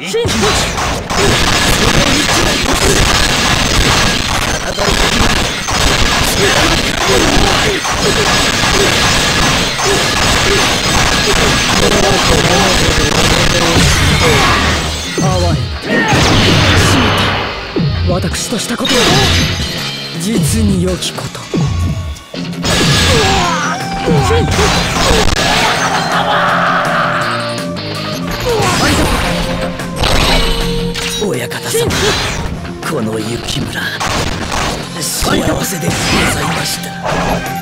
一気に淡い私としたことは実に良きこと親方様この雪村幸せでございました